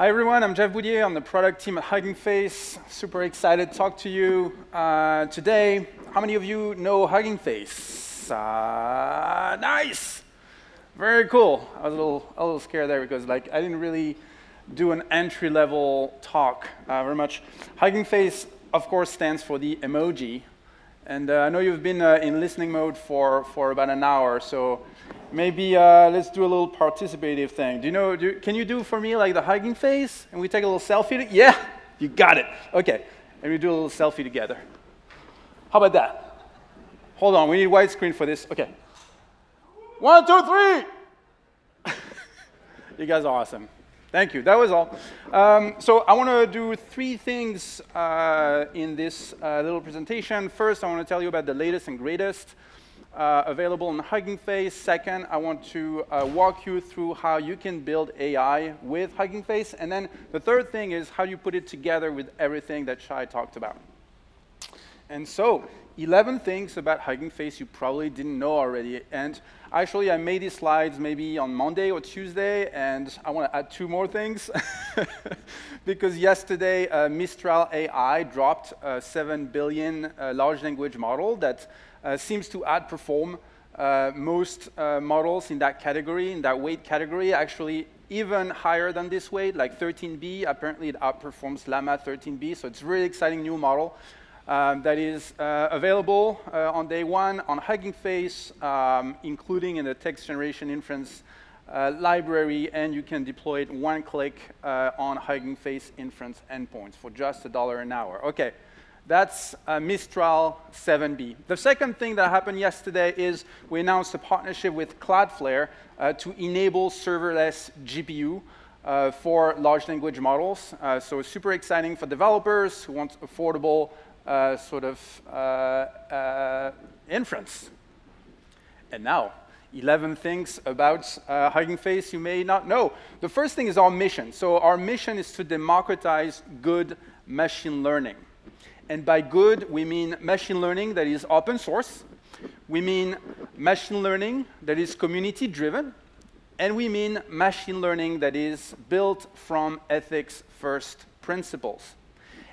Hi everyone, I'm Jeff Boudier. I'm the product team at Hugging Face. Super excited to talk to you uh, today. How many of you know Hugging Face? Uh, nice, very cool. I was a little, a little scared there because like I didn't really do an entry-level talk uh, very much. Hugging Face, of course, stands for the emoji, and uh, I know you've been uh, in listening mode for for about an hour, so maybe uh, let's do a little participative thing. Do you know, do, can you do for me like the hugging face? And we take a little selfie? Yeah, you got it. Okay, and we do a little selfie together. How about that? Hold on, we need widescreen for this. Okay. One, two, three. you guys are awesome. Thank you. That was all. Um, so I want to do three things uh, in this uh, little presentation. First, I want to tell you about the latest and greatest uh, available in Hugging Face. Second, I want to uh, walk you through how you can build AI with Hugging Face. And then the third thing is how you put it together with everything that Shai talked about. And so, 11 things about Hugging Face you probably didn't know already. And actually, I made these slides maybe on Monday or Tuesday, and I want to add two more things. because yesterday, uh, Mistral AI dropped a 7 billion uh, large language model that uh, seems to outperform uh, most uh, models in that category, in that weight category, actually even higher than this weight, like 13B. Apparently, it outperforms Llama 13B, so it's a really exciting new model. Um, that is uh, available uh, on day one on Hugging Face, um, including in the text generation inference uh, library, and you can deploy it one click on Hugging Face inference endpoints for just a dollar an hour. Okay. That's uh, Mistral 7B. The second thing that happened yesterday is we announced a partnership with Cloudflare uh, to enable serverless GPU uh, for large language models. Uh, so super exciting for developers who want affordable uh, sort of uh, inference. And now, 11 things about uh, Hugging Face you may not know. The first thing is our mission. So our mission is to democratize good machine learning. And by good, we mean machine learning that is open source. We mean machine learning that is community driven. And we mean machine learning that is built from ethics first principles.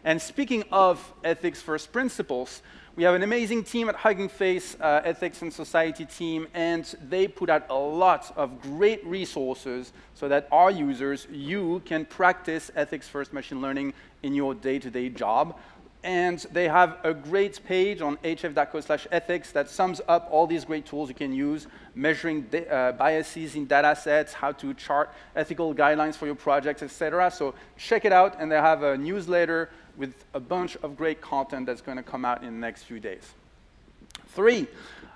And speaking of ethics first principles, we have an amazing team at Hugging Face, uh, Ethics and Society team, and they put out a lot of great resources so that our users, you, can practice ethics first machine learning in your day to day job and they have a great page on hf.co slash ethics that sums up all these great tools you can use, measuring uh, biases in data sets, how to chart ethical guidelines for your projects, etc. So check it out, and they have a newsletter with a bunch of great content that's going to come out in the next few days. Three,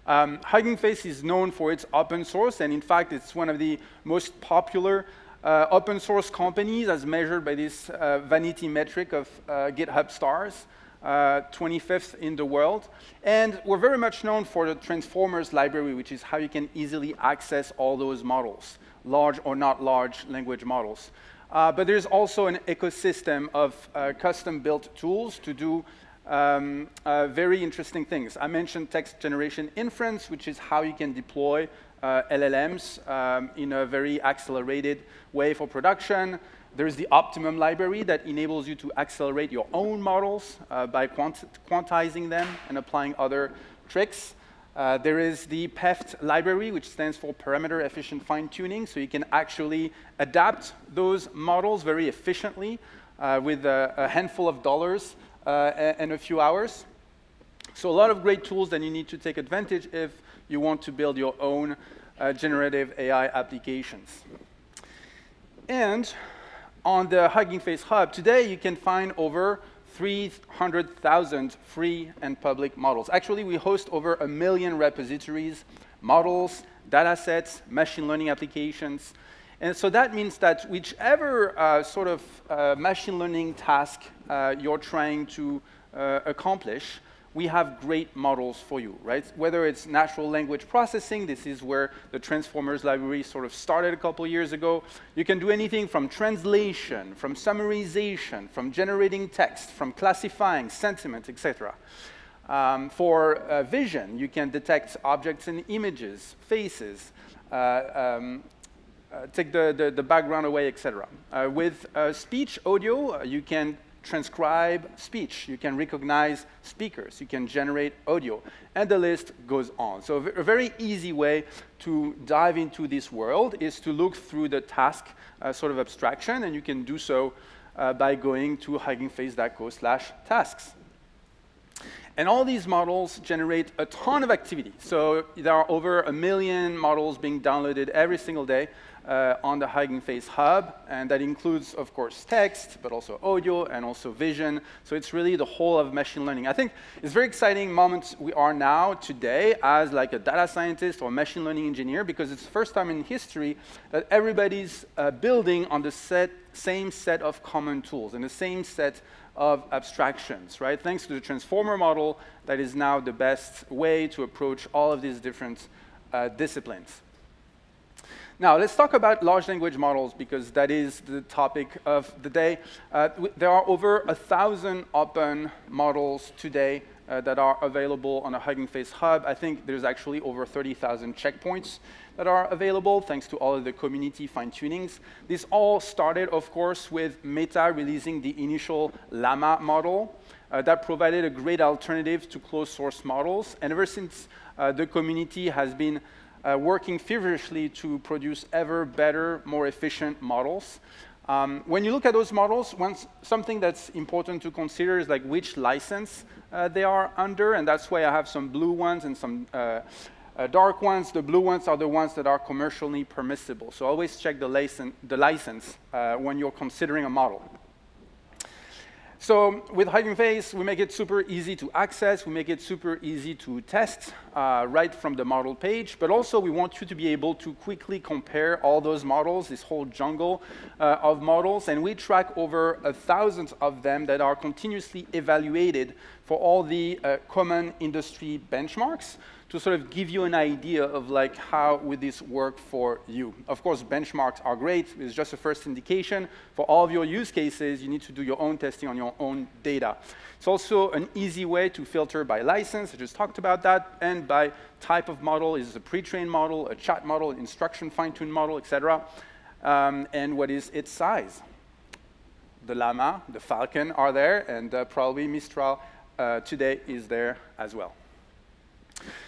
um, Hugging Face is known for its open source, and in fact, it's one of the most popular uh, open source companies as measured by this uh, vanity metric of uh, GitHub stars, 25th uh, in the world. And we're very much known for the Transformers library, which is how you can easily access all those models, large or not large language models. Uh, but there's also an ecosystem of uh, custom-built tools to do um, uh, very interesting things. I mentioned text generation inference, which is how you can deploy uh, LLMs um, in a very accelerated way for production. There's the Optimum library that enables you to accelerate your own models uh, by quant quantizing them and applying other tricks. Uh, there is the PEFT library, which stands for Parameter Efficient Fine Tuning, so you can actually adapt those models very efficiently uh, with a, a, handful of dollars uh, and a few hours. So a lot of great tools that you need to take advantage if you want to build your own uh, generative AI applications. And on the Hugging Face Hub, today you can find over 300,000 free and public models. Actually, we host over a million repositories, models, data sets, machine learning applications. And so that means that whichever uh, sort of uh, machine learning task uh, you're trying to uh, accomplish, we have great models for you, right? Whether it's natural language processing, this is where the Transformers library sort of started a couple years ago. You can do anything from translation, from summarization, from generating text, from classifying sentiment, etc. Um, for uh, vision, you can detect objects and images, faces, uh, um, uh, take the, the, the, background away, etc. Uh, with uh, speech audio, uh, you can transcribe speech, you can recognize speakers, you can generate audio, and the list goes on. So a very easy way to dive into this world is to look through the task uh, sort of abstraction, and you can do so uh, by going to huggingface.co slash tasks. And all these models generate a ton of activity. So there are over a million models being downloaded every single day uh, on the Hugging Face Hub, and that includes, of course, text, but also audio and also vision. So it's really the whole of machine learning. I think it's very exciting moment we are now today as like a data scientist or machine learning engineer because it's the first time in history that everybody's uh, building on the set, same set of common tools and the same set of abstractions, right? Thanks to the transformer model that is now the best way to approach all of these different uh, disciplines. Now, let's talk about large language models because that is the topic of the day. Uh, there are over a thousand open models today uh, that are available on the Hugging Face Hub. I think there's actually over 30,000 checkpoints that are available thanks to all of the community fine-tunings. This all started, of course, with Meta releasing the initial Llama model uh, that provided a great alternative to closed source models. And ever since, uh, the community has been uh, working feverishly to produce ever better, more efficient models. Um, when you look at those models, something that's important to consider is like which license uh, they are under, and that's why I have some blue ones and some uh, uh, dark ones. The blue ones are the ones that are commercially permissible. So always check the, license, the license uh, when you're considering a model. So with Hugging Face, we make it super easy to access. We make it super easy to test uh, right from the model page. But also, we want you to be able to quickly compare all those models, this whole jungle uh, of models. And we track over a thousand of them that are continuously evaluated for all the uh, common industry benchmarks to sort of give you an idea of like how would this work for you. Of course, benchmarks are great. It's just a first indication. For all of your use cases, you need to do your own testing on your own data. It's also an easy way to filter by license. I just talked about that. And by type of model. Is it a pre-trained model, a chat model, instruction fine-tuned model, etc. Um, and what is its size? The Llama, the Falcon are there, and uh, probably Mistral uh, today is there as well.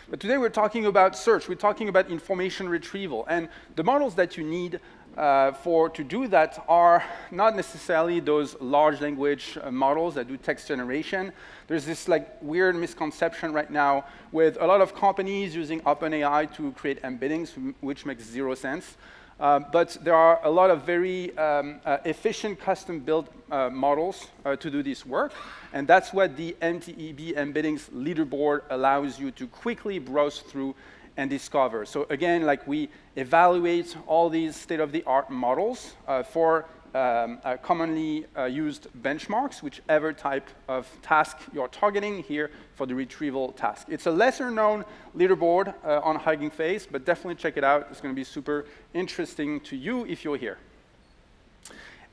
But today we're talking about search, we're talking about information retrieval, and the models that you need uh, for to do that are not necessarily those large language uh, models that do text generation. There's this like weird misconception right now with a lot of companies using OpenAI to create embeddings, which makes zero sense. Uh, but there are a lot of very um, uh, efficient custom-built uh, models uh, to do this work, and that's what the MTEB embeddings leaderboard allows you to quickly browse through and discover. So again, like we evaluate all these state-of-the-art models uh, for um, uh, commonly uh, used benchmarks, whichever type of task you're targeting here for the retrieval task. It's a lesser known leaderboard uh, on Hugging Face, but definitely check it out. It's going to be super interesting to you if you're here.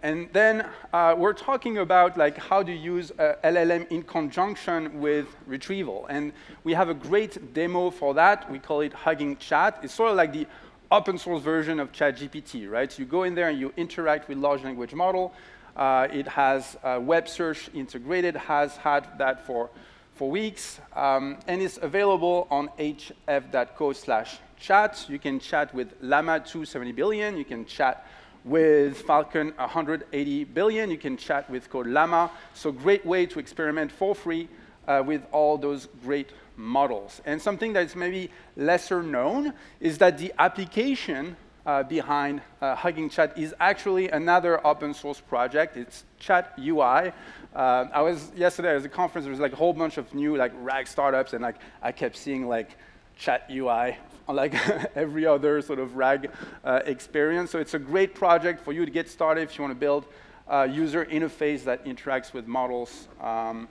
And then uh, we're talking about like how to use uh, LLM in conjunction with retrieval. And we have a great demo for that. We call it Hugging Chat. It's sort of like the open source version of ChatGPT, right? You go in there and you interact with large language model. Uh, it has uh, web search integrated, has had that for, for weeks, um, and it's available on hf.co slash chat. You can chat with Llama 2 70 billion, you can chat with Falcon 180 billion, you can chat with Code Llama. So great way to experiment for free uh, with all those great models. And something that's maybe lesser known is that the application uh, behind uh, Hugging Chat is actually another open source project. It's Chat UI. Uh, I was yesterday at a conference. There was like a whole bunch of new like RAG startups, and like I kept seeing like Chat UI like every other sort of RAG uh, experience. So it's a great project for you to get started if you want to build a user interface that interacts with models um,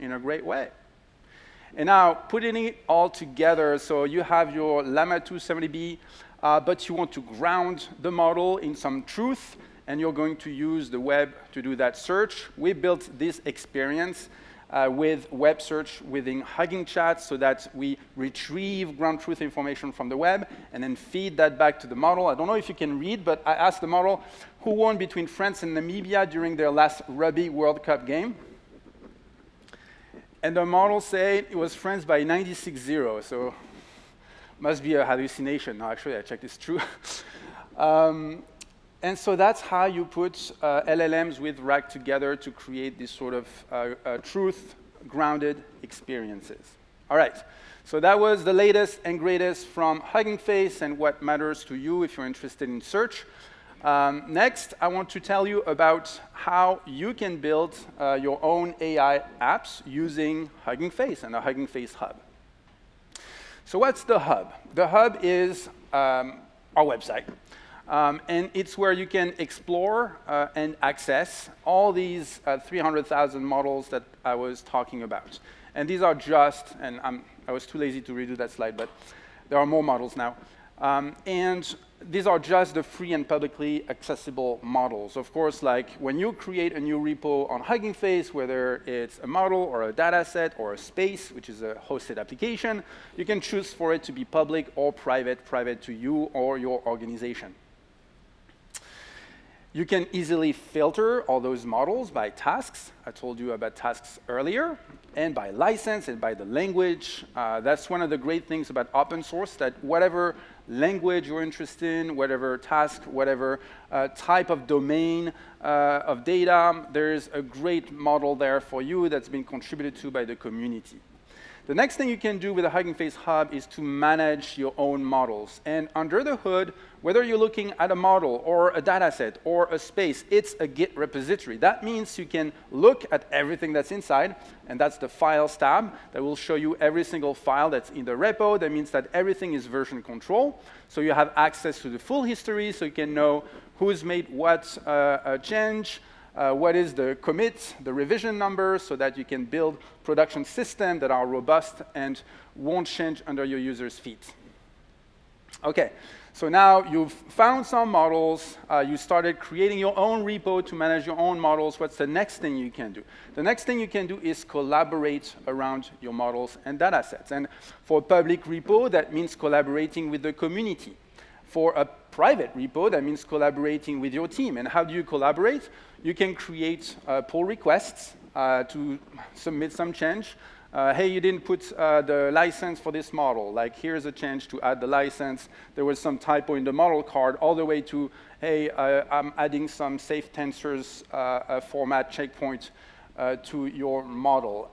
in a great way. And now, putting it all together, so you have your Llama 2 70B, uh, but you want to ground the model in some truth, and you're going to use the web to do that search. We built this experience uh, with web search within Hugging Chat so that we retrieve ground truth information from the web and then feed that back to the model. I don't know if you can read, but I asked the model who won between France and Namibia during their last Rugby World Cup game. And the model said it was France by 96-0, so must be a hallucination. No, actually, I checked, it's true. um, and so that's how you put uh, LLMs with RAG together to create this sort of uh, uh, truth-grounded experiences. All right, so that was the latest and greatest from Hugging Face and what matters to you if you're interested in search. Um, next, I want to tell you about how you can build uh, your own AI apps using Hugging Face and the Hugging Face Hub. So what's the hub? The hub is um, our website. Um, and it's where you can explore uh, and access all these uh, 300,000 models that I was talking about. And these are just, and I'm, i was too lazy to redo that slide, but there are more models now. Um, and these are just the free and publicly accessible models. Of course, like when you create a new repo on Hugging Face, whether it's a model or a data set or a space, which is a hosted application, you can choose for it to be public or private, private to you or your organization. You can easily filter all those models by tasks. I told you about tasks earlier, and by license and by the language. Uh, that's one of the great things about open source, that whatever language you're interested in, whatever task, whatever uh, type of domain uh, of data, there's a great model there for you that's been contributed to by the community. The next thing you can do with the Hugging Face Hub is to manage your own models. And under the hood, whether you're looking at a model or a data set or a space, it's a Git repository. That means you can look at everything that's inside, and that's the Files tab that will show you every single file that's in the repo. That means that everything is version control. So you have access to the full history, so you can know who's made what uh, change, uh, what is the commit, the revision number, so that you can build production systems that are robust and won't change under your user's feet. Okay, so now you've found some models, uh, you started creating your own repo to manage your own models. What's the next thing you can do? The next thing you can do is collaborate around your models and data sets. And for public repo, that means collaborating with the community. For a private repo, that means collaborating with your team. And how do you collaborate? You can create uh, pull requests uh, to submit some change. Uh, hey, you didn't put uh, the license for this model. Like, here's a change to add the license. There was some typo in the model card, all the way to, hey, uh, I'm adding some safe tensors uh, format checkpoint to your model.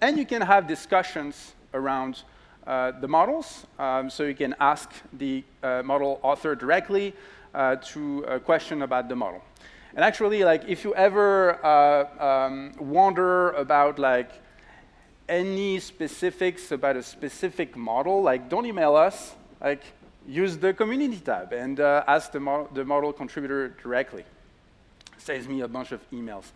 And you can have discussions around the models. Um, so you can ask the uh, model author directly uh, to a question about the model. And actually, like, if you ever um, wonder about like any specifics about a specific model, like, don't email us. Like, use the community tab and uh, ask the, mo the model contributor directly. Saves me a bunch of emails.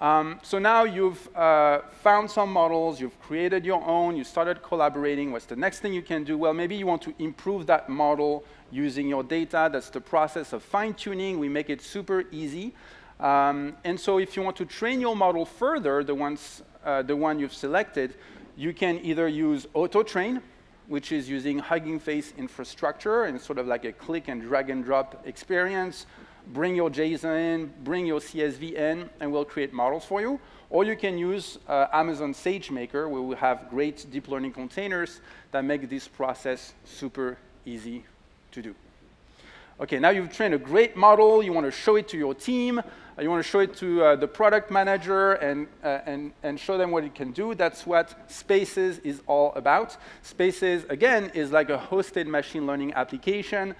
Um, so now you've uh, found some models, you've created your own, you started collaborating. What's the next thing you can do? Well, maybe you want to improve that model using your data. That's the process of fine-tuning. We make it super easy. Um, and so if you want to train your model further, the, ones, uh, the one you've selected, you can either use auto-train, which is using Hugging Face infrastructure and sort of like a click and drag and drop experience, bring your JSON bring your CSV in, and we'll create models for you. Or you can use uh, Amazon SageMaker, where we have great deep learning containers that make this process super easy to do. Okay, now you've trained a great model, you want to show it to your team, uh, you want to show it to uh, the product manager and, uh, and, and show them what it can do. That's what Spaces is all about. Spaces, again, is like a hosted machine learning application.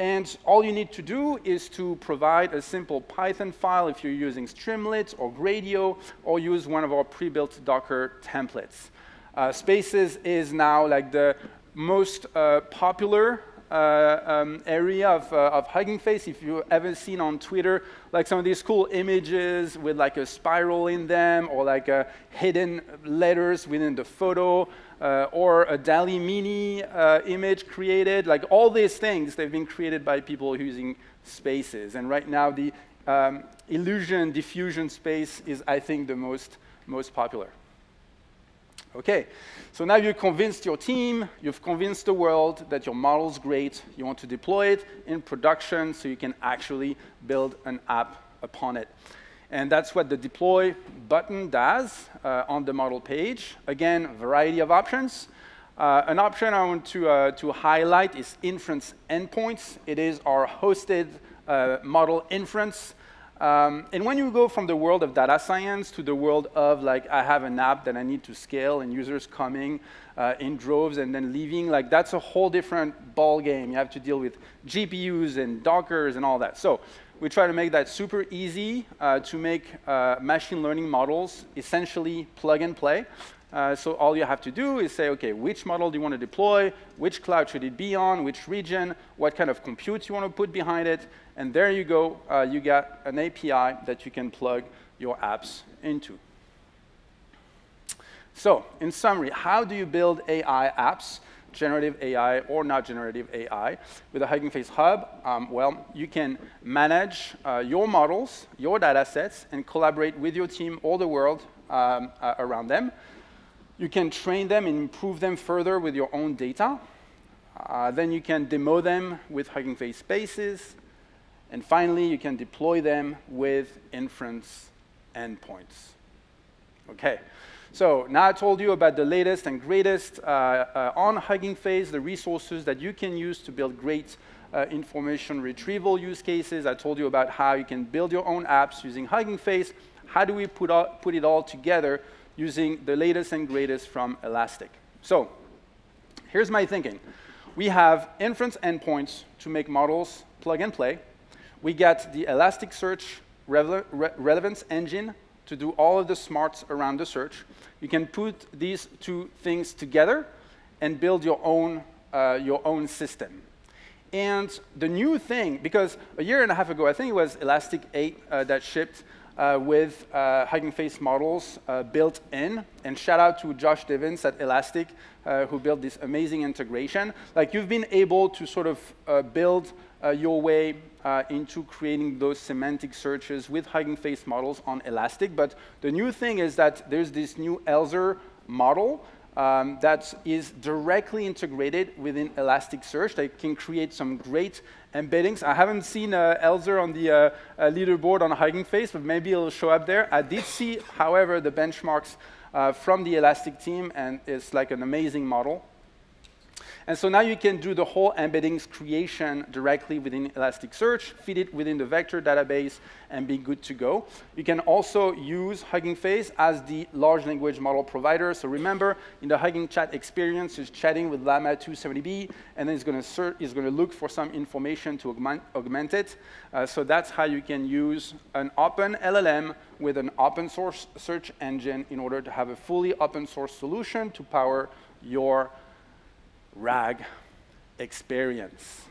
And all you need to do is to provide a simple Python file if you're using Streamlit or Gradio, or use one of our pre-built Docker templates. Uh, Spaces is now like the most uh, popular um, area of, uh, of Hugging Face. If you've ever seen on Twitter, like some of these cool images with like a spiral in them, or like uh, hidden letters within the photo, uh, or a DALL-E Mini uh, image created. Like all these things, they've been created by people using spaces. And right now, the um, illusion diffusion space is, I think, the most, most popular. Okay, so now you've convinced your team, you've convinced the world that your model's great, you want to deploy it in production so you can actually build an app upon it. And that's what the deploy button does uh, on the model page. Again, variety of options. Uh, an option I want to, uh, to highlight is inference endpoints. It is our hosted uh, model inference um, and when you go from the world of data science to the world of like, I have an app that I need to scale and users coming uh, in droves and then leaving, like that's a whole different ball game. You have to deal with GPUs and Dockers and all that. So we try to make that super easy uh, to make uh, machine learning models essentially plug and play. Uh, so all you have to do is say, okay, which model do you want to deploy? Which cloud should it be on? Which region? What kind of compute you want to put behind it? And there you go. Uh, you got an API that you can plug your apps into. So in summary, how do you build AI apps, generative AI or not generative AI, with a Hugging Face Hub? Um, well, you can manage uh, your models, your data sets, and collaborate with your team all the world um, uh, around them. You can train them and improve them further with your own data. Uh, then you can demo them with Hugging Face Spaces. And finally, you can deploy them with inference endpoints. Okay, so now I told you about the latest and greatest uh, uh, on Hugging Face, the resources that you can use to build great uh, information retrieval use cases. I told you about how you can build your own apps using Hugging Face. How do we put, all, put it all together using the latest and greatest from Elastic. So here's my thinking. We have inference endpoints to make models plug and play. We get the Elasticsearch rele re relevance engine to do all of the smarts around the search. You can put these two things together and build your own, uh, your own system. And the new thing, because a year and a half ago, I think it was Elastic 8 uh, that shipped, uh, with uh, Hugging Face models uh, built in. And shout out to Josh Devins at Elastic, uh, who built this amazing integration. Like you've been able to sort of uh, build uh, your way into creating those semantic searches with Hugging Face models on Elastic. But the new thing is that there's this new ELSER model um, that is directly integrated within Elasticsearch They can create some great embeddings. I haven't seen uh, ELSER on the uh, uh, leaderboard on Hugging Face, but maybe it'll show up there. I did see, however, the benchmarks uh, from the Elastic team, and it's like an amazing model. And so now you can do the whole embeddings creation directly within Elasticsearch, feed it within the vector database, and be good to go. You can also use Hugging Face as the large language model provider. So remember, in the Hugging Chat experience, it's chatting with Llama 2 70B, and then it's going to look for some information to augment, augment it. Uh, so that's how you can use an open LLM with an open source search engine in order to have a fully open source solution to power your RAG experience.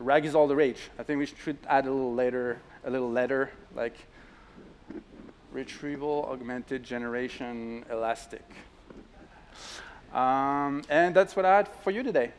RAG is all the rage. I think we should add a little later, a little letter like retrieval, augmented generation, elastic. Um, and that's what I had for you today.